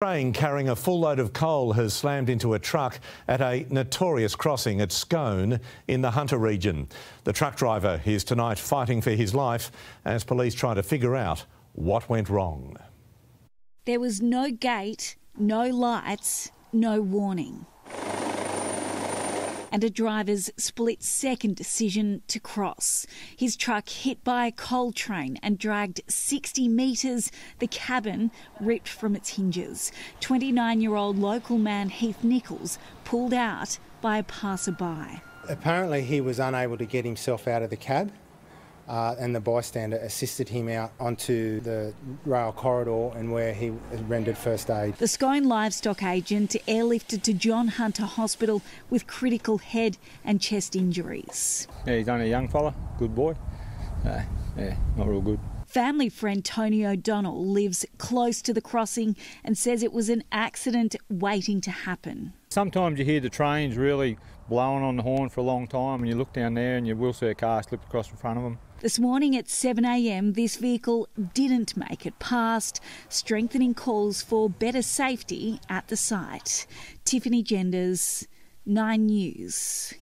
train carrying a full load of coal has slammed into a truck at a notorious crossing at Scone in the Hunter region. The truck driver is tonight fighting for his life as police try to figure out what went wrong. There was no gate, no lights, no warning and a driver's split second decision to cross. His truck hit by a coal train and dragged 60 metres, the cabin ripped from its hinges. 29 year old local man Heath Nichols pulled out by a passerby. Apparently, he was unable to get himself out of the cab uh, and the bystander assisted him out onto the rail corridor and where he rendered first aid. The Scone livestock agent airlifted to John Hunter Hospital with critical head and chest injuries. Yeah, he's only a young fella, good boy. Uh, yeah, not real good. Family friend Tony O'Donnell lives close to the crossing and says it was an accident waiting to happen. Sometimes you hear the trains really blowing on the horn for a long time and you look down there and you will see a car slip across in front of them. This morning at 7am, this vehicle didn't make it past, strengthening calls for better safety at the site. Tiffany Genders, 9 News.